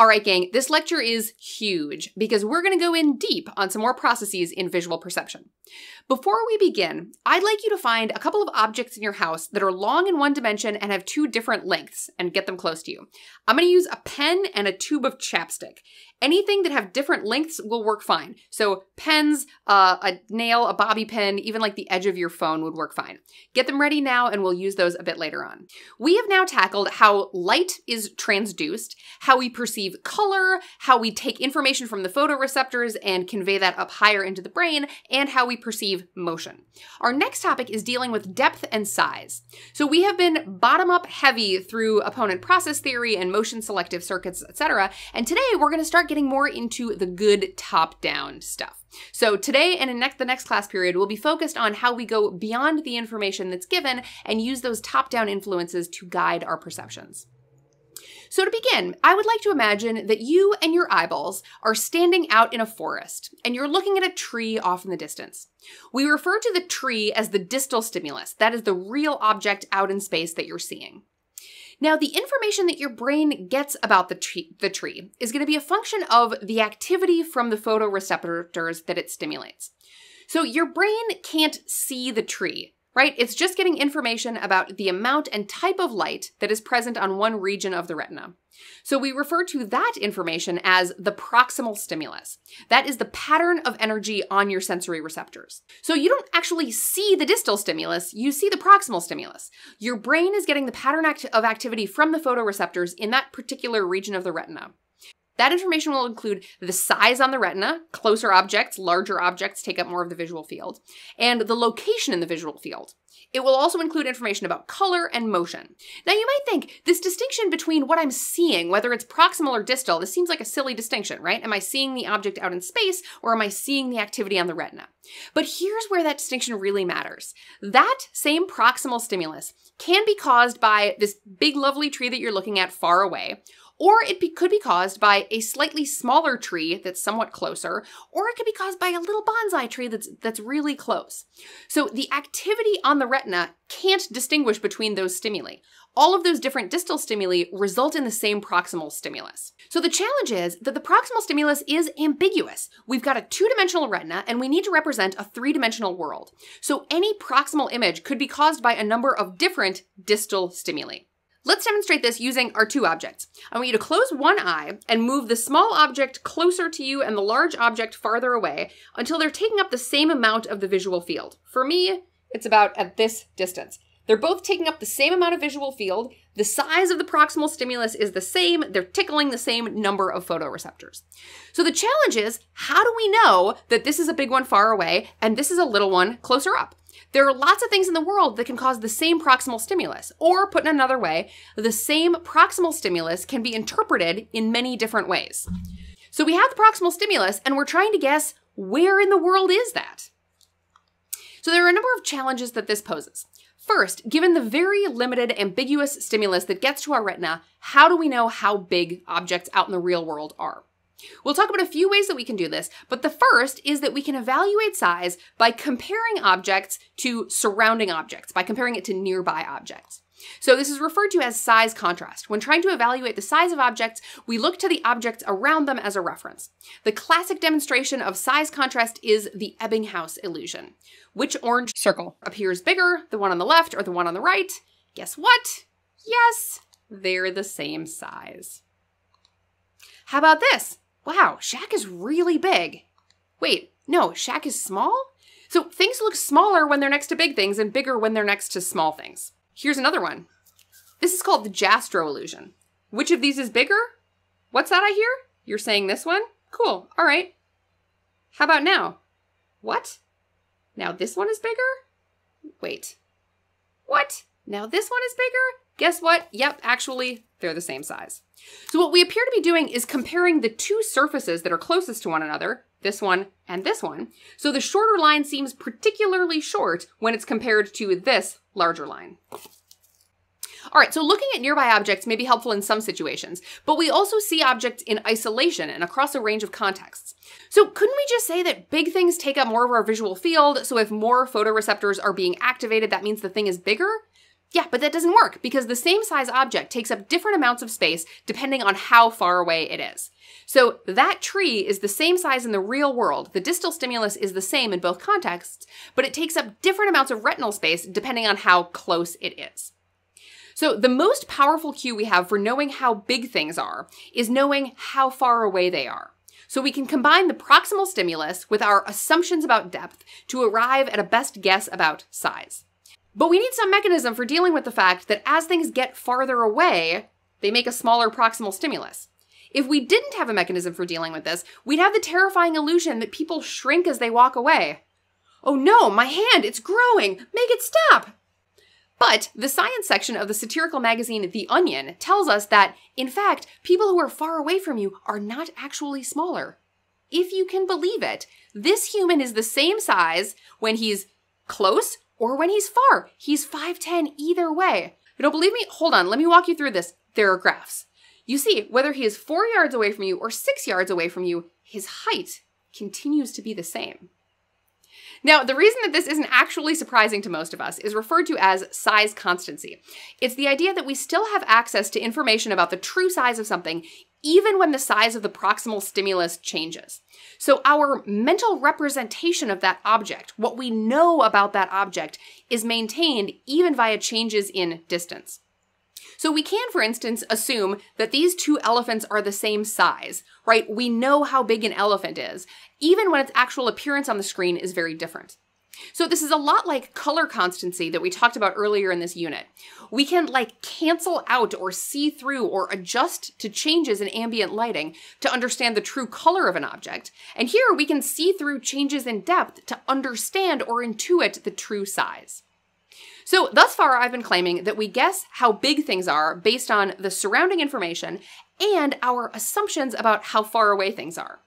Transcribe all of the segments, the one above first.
All right, gang, this lecture is huge because we're going to go in deep on some more processes in visual perception. Before we begin, I'd like you to find a couple of objects in your house that are long in one dimension and have two different lengths and get them close to you. I'm going to use a pen and a tube of chapstick. Anything that have different lengths will work fine. So pens, uh, a nail, a bobby pin, even like the edge of your phone would work fine. Get them ready now and we'll use those a bit later on. We have now tackled how light is transduced, how we perceive color, how we take information from the photoreceptors and convey that up higher into the brain, and how we perceive motion. Our next topic is dealing with depth and size. So we have been bottom up heavy through opponent process theory and motion selective circuits, etc. And today we're going to start getting more into the good top-down stuff. So today and in next, the next class period, we'll be focused on how we go beyond the information that's given and use those top-down influences to guide our perceptions. So to begin, I would like to imagine that you and your eyeballs are standing out in a forest and you're looking at a tree off in the distance. We refer to the tree as the distal stimulus. That is the real object out in space that you're seeing. Now, the information that your brain gets about the tree, the tree is going to be a function of the activity from the photoreceptors that it stimulates. So your brain can't see the tree, right? It's just getting information about the amount and type of light that is present on one region of the retina. So we refer to that information as the proximal stimulus. That is the pattern of energy on your sensory receptors. So you don't actually see the distal stimulus, you see the proximal stimulus. Your brain is getting the pattern act of activity from the photoreceptors in that particular region of the retina. That information will include the size on the retina, closer objects, larger objects take up more of the visual field, and the location in the visual field. It will also include information about color and motion. Now you might think this distinction between what I'm seeing, whether it's proximal or distal, this seems like a silly distinction, right? Am I seeing the object out in space or am I seeing the activity on the retina? But here's where that distinction really matters. That same proximal stimulus can be caused by this big lovely tree that you're looking at far away, or it be, could be caused by a slightly smaller tree that's somewhat closer, or it could be caused by a little bonsai tree that's, that's really close. So the activity on the retina can't distinguish between those stimuli. All of those different distal stimuli result in the same proximal stimulus. So the challenge is that the proximal stimulus is ambiguous. We've got a two-dimensional retina and we need to represent a three-dimensional world. So any proximal image could be caused by a number of different distal stimuli. Let's demonstrate this using our two objects. I want you to close one eye and move the small object closer to you and the large object farther away until they're taking up the same amount of the visual field. For me, it's about at this distance. They're both taking up the same amount of visual field. The size of the proximal stimulus is the same. They're tickling the same number of photoreceptors. So the challenge is, how do we know that this is a big one far away and this is a little one closer up? There are lots of things in the world that can cause the same proximal stimulus. Or, put in another way, the same proximal stimulus can be interpreted in many different ways. So we have the proximal stimulus, and we're trying to guess where in the world is that? So there are a number of challenges that this poses. First, given the very limited ambiguous stimulus that gets to our retina, how do we know how big objects out in the real world are? We'll talk about a few ways that we can do this, but the first is that we can evaluate size by comparing objects to surrounding objects, by comparing it to nearby objects. So this is referred to as size contrast. When trying to evaluate the size of objects, we look to the objects around them as a reference. The classic demonstration of size contrast is the Ebbinghaus illusion. Which orange circle appears bigger, the one on the left or the one on the right? Guess what? Yes, they're the same size. How about this? Wow, Shaq is really big. Wait, no, Shaq is small? So things look smaller when they're next to big things and bigger when they're next to small things. Here's another one. This is called the Jastrow illusion. Which of these is bigger? What's that I hear? You're saying this one? Cool, all right. How about now? What? Now this one is bigger? Wait. What? Now this one is bigger? Guess what? Yep, actually, they're the same size. So what we appear to be doing is comparing the two surfaces that are closest to one another, this one and this one. So the shorter line seems particularly short when it's compared to this larger line. All right, so looking at nearby objects may be helpful in some situations, but we also see objects in isolation and across a range of contexts. So couldn't we just say that big things take up more of our visual field, so if more photoreceptors are being activated, that means the thing is bigger? Yeah, but that doesn't work because the same size object takes up different amounts of space depending on how far away it is. So that tree is the same size in the real world. The distal stimulus is the same in both contexts, but it takes up different amounts of retinal space depending on how close it is. So the most powerful cue we have for knowing how big things are is knowing how far away they are. So we can combine the proximal stimulus with our assumptions about depth to arrive at a best guess about size. But we need some mechanism for dealing with the fact that as things get farther away, they make a smaller proximal stimulus. If we didn't have a mechanism for dealing with this, we'd have the terrifying illusion that people shrink as they walk away. Oh no, my hand, it's growing! Make it stop! But the science section of the satirical magazine The Onion tells us that, in fact, people who are far away from you are not actually smaller. If you can believe it, this human is the same size when he's close or when he's far. He's 5'10 either way. You don't believe me? Hold on, let me walk you through this. There are graphs. You see, whether he is four yards away from you or six yards away from you, his height continues to be the same. Now, the reason that this isn't actually surprising to most of us is referred to as size constancy. It's the idea that we still have access to information about the true size of something even when the size of the proximal stimulus changes. So our mental representation of that object, what we know about that object, is maintained even via changes in distance. So we can, for instance, assume that these two elephants are the same size, right? We know how big an elephant is, even when its actual appearance on the screen is very different. So this is a lot like color constancy that we talked about earlier in this unit. We can like cancel out or see through or adjust to changes in ambient lighting to understand the true color of an object. And here we can see through changes in depth to understand or intuit the true size. So thus far, I've been claiming that we guess how big things are based on the surrounding information and our assumptions about how far away things are.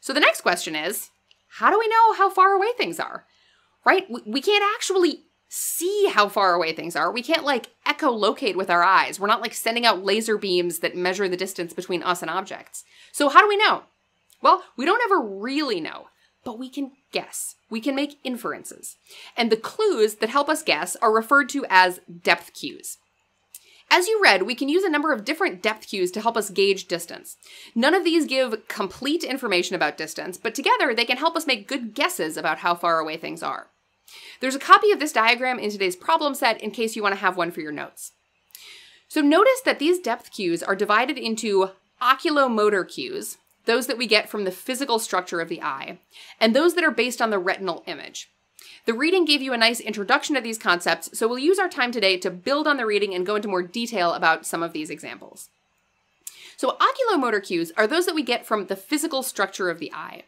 So the next question is, how do we know how far away things are? Right? We can't actually see how far away things are. We can't like echolocate with our eyes. We're not like sending out laser beams that measure the distance between us and objects. So how do we know? Well, we don't ever really know but we can guess. We can make inferences. And the clues that help us guess are referred to as depth cues. As you read, we can use a number of different depth cues to help us gauge distance. None of these give complete information about distance, but together they can help us make good guesses about how far away things are. There's a copy of this diagram in today's problem set in case you want to have one for your notes. So notice that these depth cues are divided into oculomotor cues, those that we get from the physical structure of the eye, and those that are based on the retinal image. The reading gave you a nice introduction to these concepts, so we'll use our time today to build on the reading and go into more detail about some of these examples. So oculomotor cues are those that we get from the physical structure of the eye.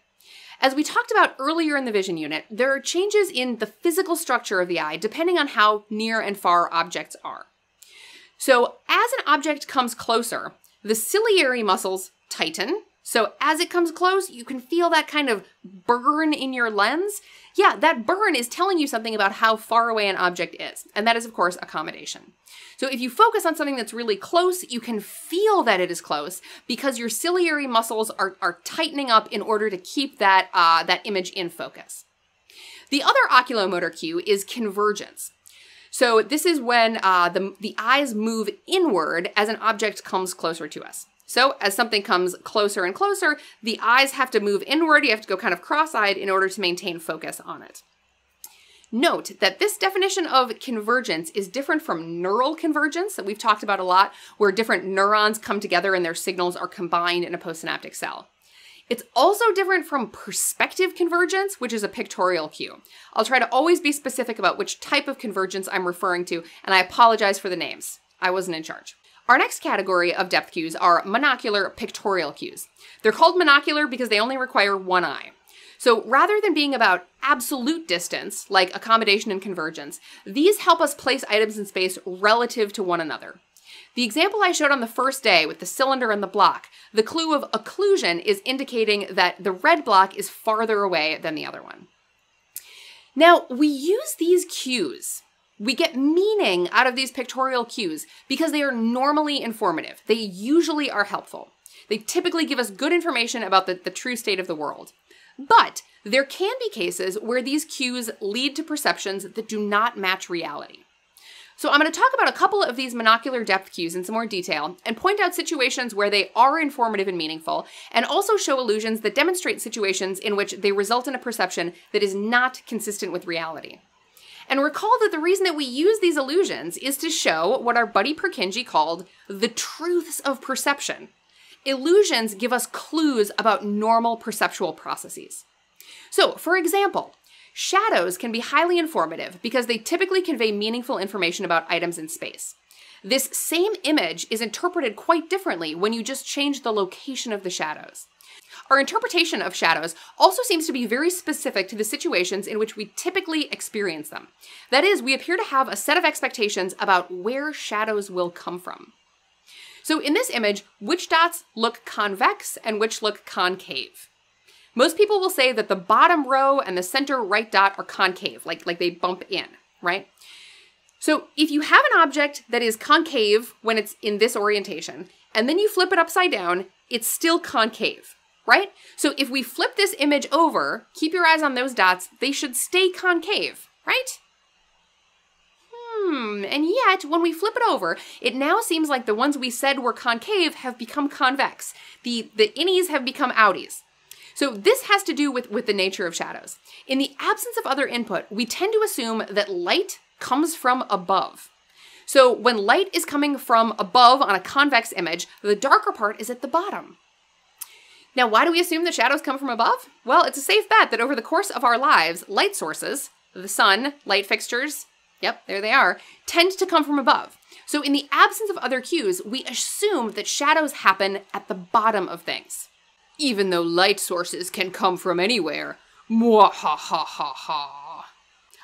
As we talked about earlier in the vision unit, there are changes in the physical structure of the eye depending on how near and far objects are. So as an object comes closer, the ciliary muscles tighten, so as it comes close, you can feel that kind of burn in your lens. Yeah, that burn is telling you something about how far away an object is. And that is, of course, accommodation. So if you focus on something that's really close, you can feel that it is close because your ciliary muscles are, are tightening up in order to keep that, uh, that image in focus. The other oculomotor cue is convergence. So this is when uh, the, the eyes move inward as an object comes closer to us. So as something comes closer and closer, the eyes have to move inward. You have to go kind of cross-eyed in order to maintain focus on it. Note that this definition of convergence is different from neural convergence that we've talked about a lot, where different neurons come together and their signals are combined in a postsynaptic cell. It's also different from perspective convergence, which is a pictorial cue. I'll try to always be specific about which type of convergence I'm referring to, and I apologize for the names. I wasn't in charge. Our next category of depth cues are monocular pictorial cues. They're called monocular because they only require one eye. So rather than being about absolute distance, like accommodation and convergence, these help us place items in space relative to one another. The example I showed on the first day with the cylinder and the block, the clue of occlusion is indicating that the red block is farther away than the other one. Now, we use these cues we get meaning out of these pictorial cues because they are normally informative. They usually are helpful. They typically give us good information about the, the true state of the world. But there can be cases where these cues lead to perceptions that do not match reality. So I'm going to talk about a couple of these monocular depth cues in some more detail and point out situations where they are informative and meaningful, and also show illusions that demonstrate situations in which they result in a perception that is not consistent with reality. And recall that the reason that we use these illusions is to show what our buddy Purkinje called the truths of perception. Illusions give us clues about normal perceptual processes. So, for example, shadows can be highly informative because they typically convey meaningful information about items in space. This same image is interpreted quite differently when you just change the location of the shadows. Our interpretation of shadows also seems to be very specific to the situations in which we typically experience them. That is, we appear to have a set of expectations about where shadows will come from. So in this image, which dots look convex and which look concave? Most people will say that the bottom row and the center right dot are concave, like, like they bump in, right? So if you have an object that is concave when it's in this orientation, and then you flip it upside down, it's still concave right? So if we flip this image over, keep your eyes on those dots, they should stay concave, right? Hmm, and yet when we flip it over, it now seems like the ones we said were concave have become convex. The, the innies have become outies. So this has to do with, with the nature of shadows. In the absence of other input, we tend to assume that light comes from above. So when light is coming from above on a convex image, the darker part is at the bottom. Now, why do we assume that shadows come from above? Well, it's a safe bet that over the course of our lives, light sources, the sun, light fixtures, yep, there they are, tend to come from above. So in the absence of other cues, we assume that shadows happen at the bottom of things. Even though light sources can come from anywhere. Mwahahaha.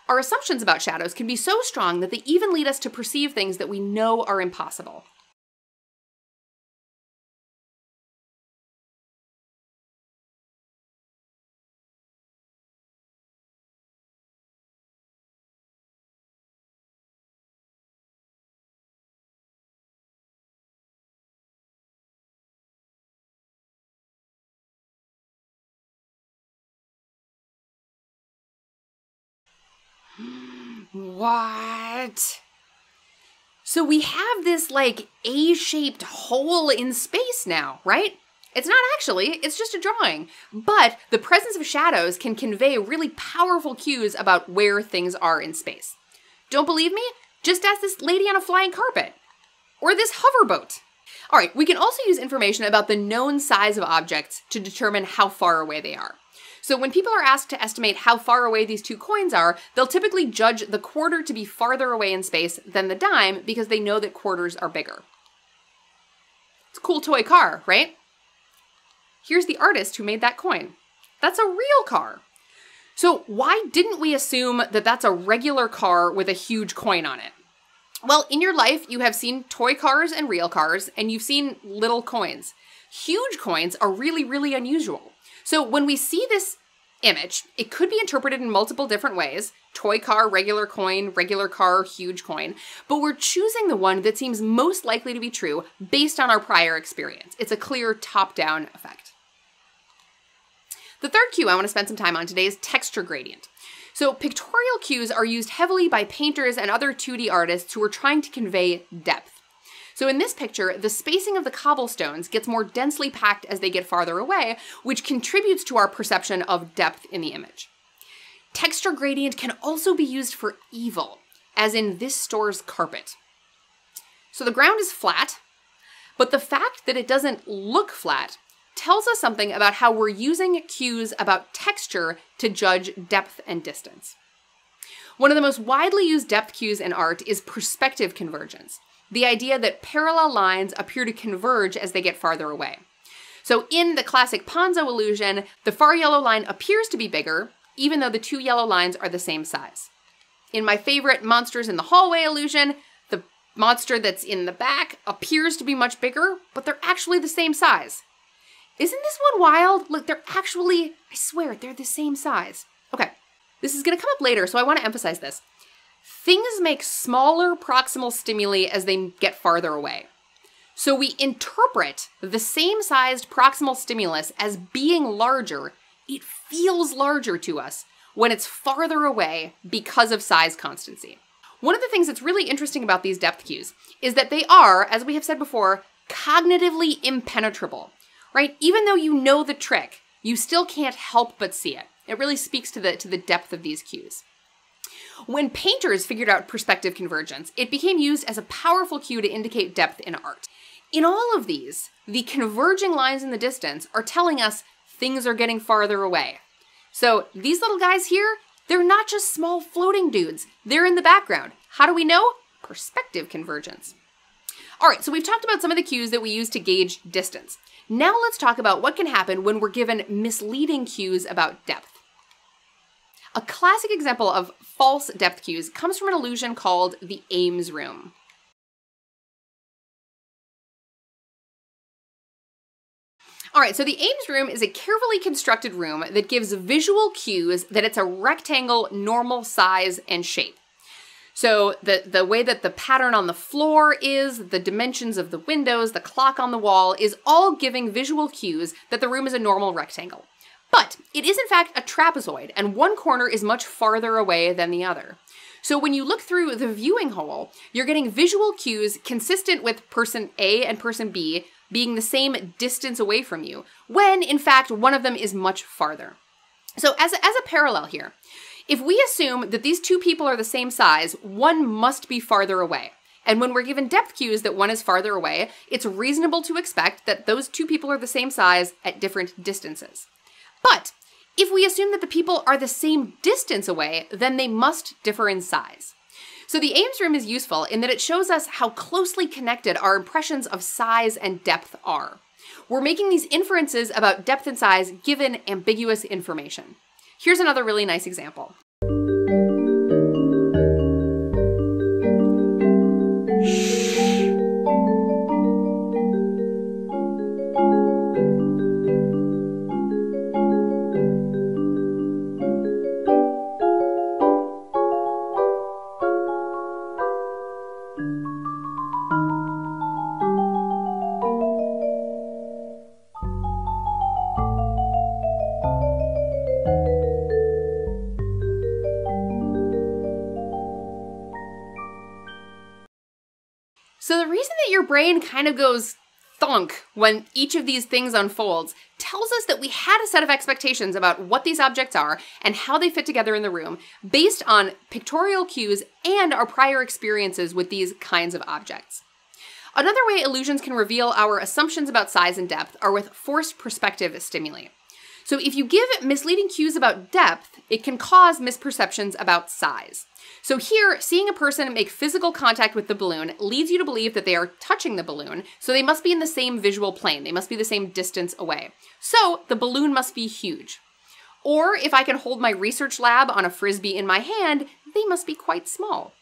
Our assumptions about shadows can be so strong that they even lead us to perceive things that we know are impossible. What? So we have this like A shaped hole in space now, right? It's not actually, it's just a drawing. But the presence of shadows can convey really powerful cues about where things are in space. Don't believe me? Just ask this lady on a flying carpet. Or this hoverboat. All right, we can also use information about the known size of objects to determine how far away they are. So when people are asked to estimate how far away these two coins are, they'll typically judge the quarter to be farther away in space than the dime because they know that quarters are bigger. It's a cool toy car, right? Here's the artist who made that coin. That's a real car. So why didn't we assume that that's a regular car with a huge coin on it? Well, in your life, you have seen toy cars and real cars, and you've seen little coins. Huge coins are really, really unusual. So when we see this image, it could be interpreted in multiple different ways toy car, regular coin, regular car, huge coin. But we're choosing the one that seems most likely to be true based on our prior experience. It's a clear top down effect. The third cue I want to spend some time on today is texture gradient. So, pictorial cues are used heavily by painters and other 2D artists who are trying to convey depth. So in this picture, the spacing of the cobblestones gets more densely packed as they get farther away, which contributes to our perception of depth in the image. Texture gradient can also be used for evil, as in this store's carpet. So the ground is flat, but the fact that it doesn't look flat tells us something about how we're using cues about texture to judge depth and distance. One of the most widely used depth cues in art is perspective convergence the idea that parallel lines appear to converge as they get farther away. So in the classic Ponzo illusion, the far yellow line appears to be bigger, even though the two yellow lines are the same size. In my favorite Monsters in the Hallway illusion, the monster that's in the back appears to be much bigger, but they're actually the same size. Isn't this one wild? Look, they're actually, I swear, they're the same size. Okay, this is gonna come up later, so I wanna emphasize this. Things make smaller proximal stimuli as they get farther away. So we interpret the same sized proximal stimulus as being larger. It feels larger to us when it's farther away because of size constancy. One of the things that's really interesting about these depth cues is that they are, as we have said before, cognitively impenetrable, right? Even though you know the trick, you still can't help but see it. It really speaks to the, to the depth of these cues. When painters figured out perspective convergence, it became used as a powerful cue to indicate depth in art. In all of these, the converging lines in the distance are telling us things are getting farther away. So these little guys here, they're not just small floating dudes, they're in the background. How do we know? Perspective convergence. All right, so we've talked about some of the cues that we use to gauge distance. Now let's talk about what can happen when we're given misleading cues about depth. A classic example of false depth cues comes from an illusion called the Ames room. All right, so the Ames room is a carefully constructed room that gives visual cues that it's a rectangle normal size and shape. So the, the way that the pattern on the floor is, the dimensions of the windows, the clock on the wall is all giving visual cues that the room is a normal rectangle. But it is in fact a trapezoid, and one corner is much farther away than the other. So when you look through the viewing hole, you're getting visual cues consistent with person A and person B being the same distance away from you, when in fact one of them is much farther. So as a, as a parallel here, if we assume that these two people are the same size, one must be farther away. And when we're given depth cues that one is farther away, it's reasonable to expect that those two people are the same size at different distances. But if we assume that the people are the same distance away, then they must differ in size. So the Ames room is useful in that it shows us how closely connected our impressions of size and depth are. We're making these inferences about depth and size given ambiguous information. Here's another really nice example. Brain kind of goes thunk when each of these things unfolds tells us that we had a set of expectations about what these objects are and how they fit together in the room based on pictorial cues and our prior experiences with these kinds of objects. Another way illusions can reveal our assumptions about size and depth are with forced perspective stimuli. So if you give misleading cues about depth, it can cause misperceptions about size. So here, seeing a person make physical contact with the balloon leads you to believe that they are touching the balloon, so they must be in the same visual plane. They must be the same distance away. So the balloon must be huge. Or if I can hold my research lab on a frisbee in my hand, they must be quite small.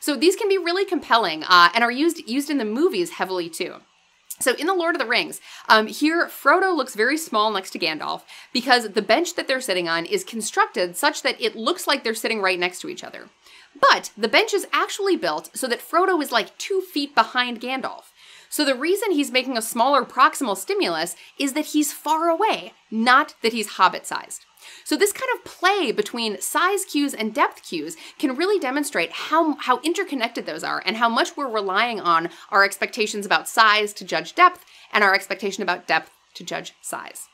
So these can be really compelling uh, and are used, used in the movies heavily too. So in The Lord of the Rings, um, here Frodo looks very small next to Gandalf because the bench that they're sitting on is constructed such that it looks like they're sitting right next to each other. But the bench is actually built so that Frodo is like two feet behind Gandalf. So the reason he's making a smaller proximal stimulus is that he's far away, not that he's hobbit sized. So this kind of play between size cues and depth cues can really demonstrate how, how interconnected those are and how much we're relying on our expectations about size to judge depth and our expectation about depth to judge size.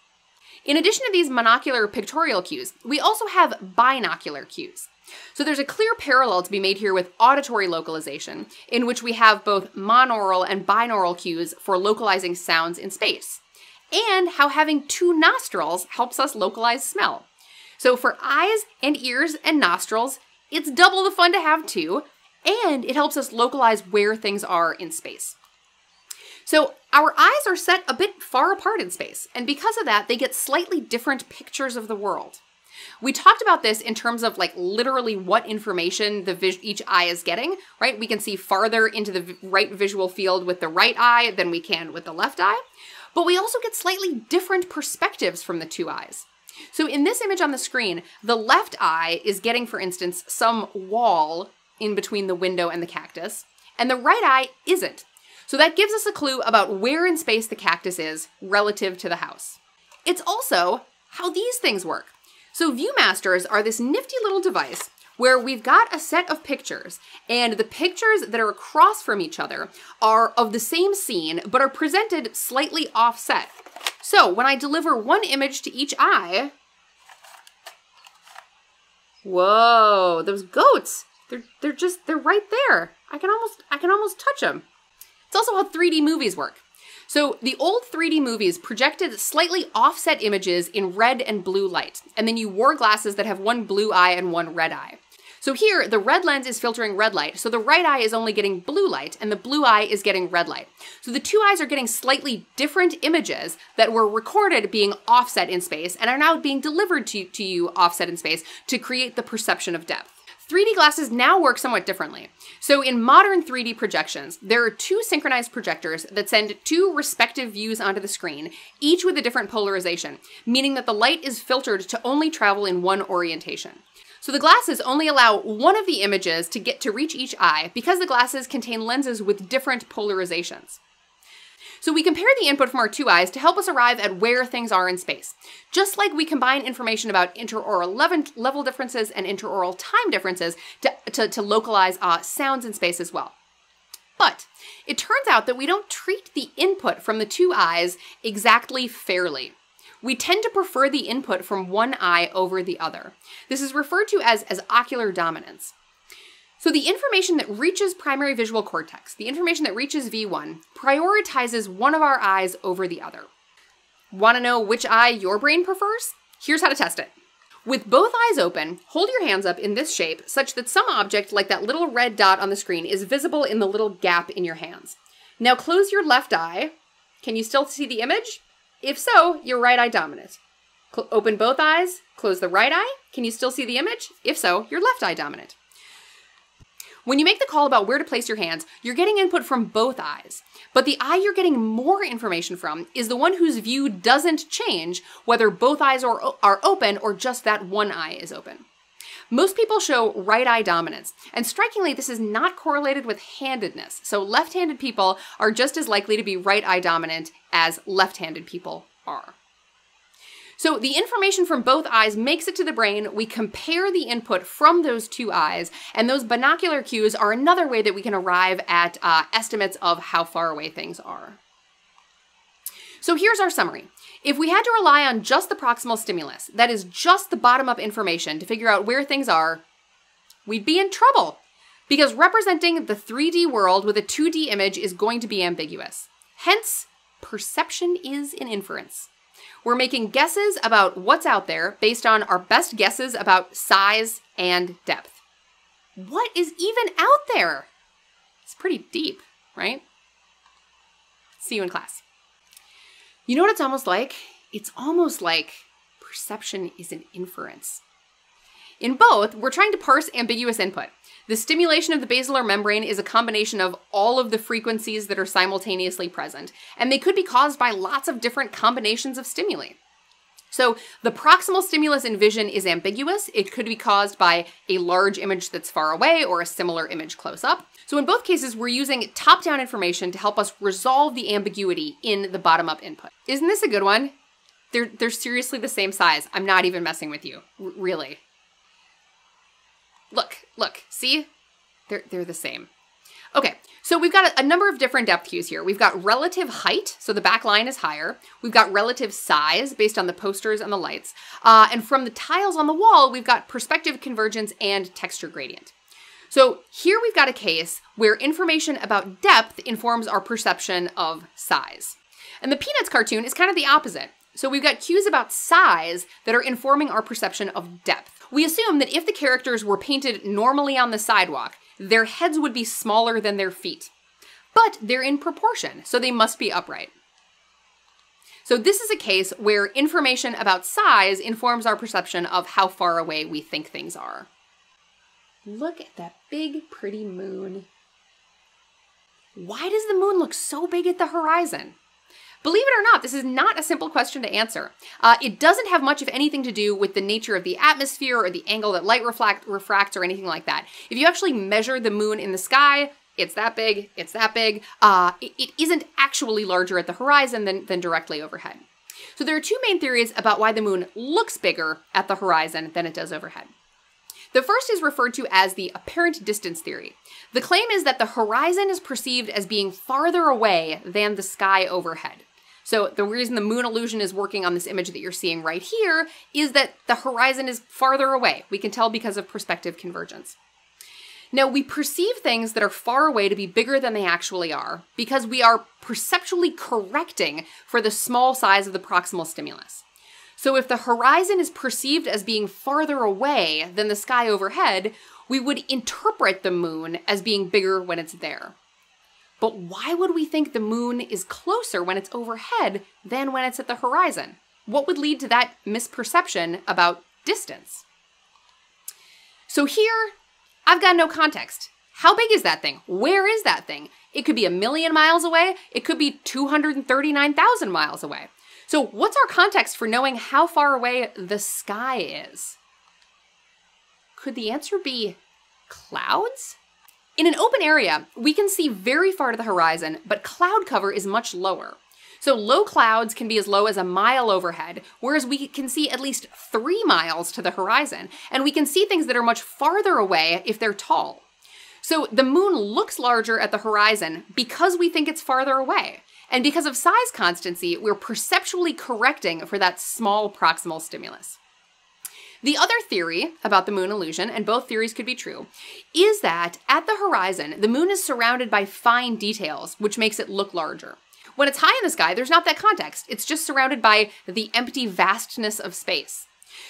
In addition to these monocular pictorial cues, we also have binocular cues. So there's a clear parallel to be made here with auditory localization, in which we have both monaural and binaural cues for localizing sounds in space, and how having two nostrils helps us localize smell. So for eyes and ears and nostrils, it's double the fun to have two, and it helps us localize where things are in space. So our eyes are set a bit far apart in space, and because of that, they get slightly different pictures of the world. We talked about this in terms of like literally what information the each eye is getting, right? We can see farther into the right visual field with the right eye than we can with the left eye. But we also get slightly different perspectives from the two eyes. So in this image on the screen, the left eye is getting, for instance, some wall in between the window and the cactus, and the right eye isn't. So that gives us a clue about where in space the cactus is relative to the house. It's also how these things work. So Viewmasters are this nifty little device where we've got a set of pictures, and the pictures that are across from each other are of the same scene, but are presented slightly offset. So when I deliver one image to each eye, whoa, those goats, they're, they're just, they're right there. I can almost, I can almost touch them. It's also how 3D movies work. So the old 3D movies projected slightly offset images in red and blue light, and then you wore glasses that have one blue eye and one red eye. So here, the red lens is filtering red light, so the right eye is only getting blue light, and the blue eye is getting red light. So the two eyes are getting slightly different images that were recorded being offset in space and are now being delivered to, to you offset in space to create the perception of depth. 3D glasses now work somewhat differently. So in modern 3D projections, there are two synchronized projectors that send two respective views onto the screen, each with a different polarization, meaning that the light is filtered to only travel in one orientation. So the glasses only allow one of the images to get to reach each eye because the glasses contain lenses with different polarizations. So we compare the input from our two eyes to help us arrive at where things are in space. Just like we combine information about interaural level differences and interaural time differences to, to, to localize uh, sounds in space as well. But it turns out that we don't treat the input from the two eyes exactly fairly. We tend to prefer the input from one eye over the other. This is referred to as, as ocular dominance. So the information that reaches primary visual cortex, the information that reaches V1, prioritizes one of our eyes over the other. Want to know which eye your brain prefers? Here's how to test it. With both eyes open, hold your hands up in this shape such that some object like that little red dot on the screen is visible in the little gap in your hands. Now close your left eye. Can you still see the image? If so, you're right eye dominant. Cl open both eyes, close the right eye. Can you still see the image? If so, you're left eye dominant. When you make the call about where to place your hands, you're getting input from both eyes. But the eye you're getting more information from is the one whose view doesn't change whether both eyes are, are open or just that one eye is open. Most people show right eye dominance, and strikingly, this is not correlated with handedness. So, left handed people are just as likely to be right eye dominant as left handed people are. So the information from both eyes makes it to the brain. We compare the input from those two eyes, and those binocular cues are another way that we can arrive at uh, estimates of how far away things are. So here's our summary. If we had to rely on just the proximal stimulus, that is just the bottom up information to figure out where things are, we'd be in trouble. Because representing the 3D world with a 2D image is going to be ambiguous. Hence, perception is an inference. We're making guesses about what's out there based on our best guesses about size and depth. What is even out there? It's pretty deep, right? See you in class. You know what it's almost like? It's almost like perception is an inference. In both, we're trying to parse ambiguous input. The stimulation of the basilar membrane is a combination of all of the frequencies that are simultaneously present, and they could be caused by lots of different combinations of stimuli. So the proximal stimulus in vision is ambiguous. It could be caused by a large image that's far away or a similar image close up. So in both cases, we're using top-down information to help us resolve the ambiguity in the bottom-up input. Isn't this a good one? They're, they're seriously the same size. I'm not even messing with you, R really. Look, look, see? They're, they're the same. Okay, so we've got a, a, number of different depth cues here. We've got relative height, so the back line is higher. We've got relative size based on the posters and the lights. Uh, and from the tiles on the wall, we've got perspective convergence and texture gradient. So here we've got a case where information about depth informs our perception of size. And the Peanuts cartoon is kind of the opposite. So we've got cues about size that are informing our perception of depth. We assume that if the characters were painted normally on the sidewalk, their heads would be smaller than their feet. But they're in proportion, so they must be upright. So this is a case where information about size informs our perception of how far away we think things are. Look at that big, pretty moon. Why does the moon look so big at the horizon? Believe it or not, this is not a simple question to answer. Uh, it doesn't have much of anything to do with the nature of the atmosphere or the angle that light reflect, refracts or anything like that. If you actually measure the moon in the sky, it's that big, it's that big. Uh, it, it isn't actually larger at the horizon than, than directly overhead. So there are two main theories about why the moon looks bigger at the horizon than it does overhead. The first is referred to as the apparent distance theory. The claim is that the horizon is perceived as being farther away than the sky overhead. So the reason the moon illusion is working on this image that you're seeing right here is that the horizon is farther away. We can tell because of perspective convergence. Now, we perceive things that are far away to be bigger than they actually are because we are perceptually correcting for the small size of the proximal stimulus. So, if the horizon is perceived as being farther away than the sky overhead, we would interpret the moon as being bigger when it's there. But why would we think the moon is closer when it's overhead than when it's at the horizon? What would lead to that misperception about distance? So here, I've got no context. How big is that thing? Where is that thing? It could be a million miles away. It could be 239,000 miles away. So, what's our context for knowing how far away the sky is? Could the answer be clouds? In an open area, we can see very far to the horizon, but cloud cover is much lower. So low clouds can be as low as a mile overhead, whereas we can see at least three miles to the horizon, and we can see things that are much farther away if they're tall. So the moon looks larger at the horizon because we think it's farther away. And because of size constancy, we're perceptually correcting for that small proximal stimulus. The other theory about the moon illusion, and both theories could be true, is that at the horizon, the moon is surrounded by fine details, which makes it look larger. When it's high in the sky, there's not that context. It's just surrounded by the empty vastness of space.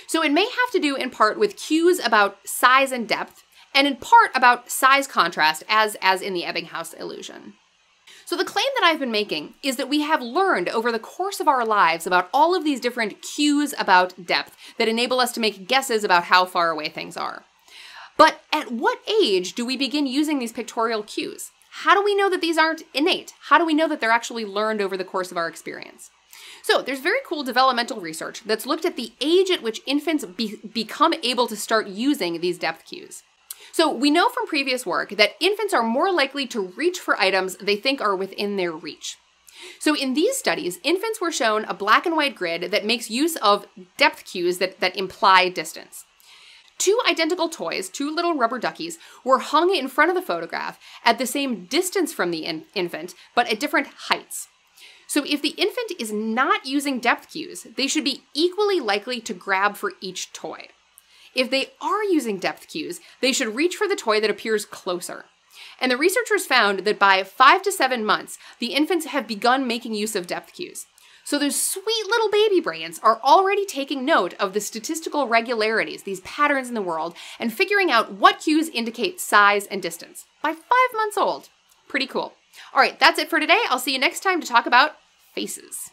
So it may have to do in part with cues about size and depth, and in part about size contrast, as, as in the Ebbinghaus illusion. So the claim that I've been making is that we have learned over the course of our lives about all of these different cues about depth that enable us to make guesses about how far away things are. But at what age do we begin using these pictorial cues? How do we know that these aren't innate? How do we know that they're actually learned over the course of our experience? So, there's very cool developmental research that's looked at the age at which infants be become able to start using these depth cues. So, we know from previous work that infants are more likely to reach for items they think are within their reach. So, in these studies, infants were shown a black and white grid that makes use of depth cues that, that imply distance. Two identical toys, two little rubber duckies, were hung in front of the photograph at the same distance from the in infant, but at different heights. So if the infant is not using depth cues, they should be equally likely to grab for each toy. If they are using depth cues, they should reach for the toy that appears closer. And the researchers found that by five to seven months, the infants have begun making use of depth cues. So those sweet little baby brains are already taking note of the statistical regularities, these patterns in the world, and figuring out what cues indicate size and distance by five months old. Pretty cool. All right, that's it for today. I'll see you next time to talk about faces.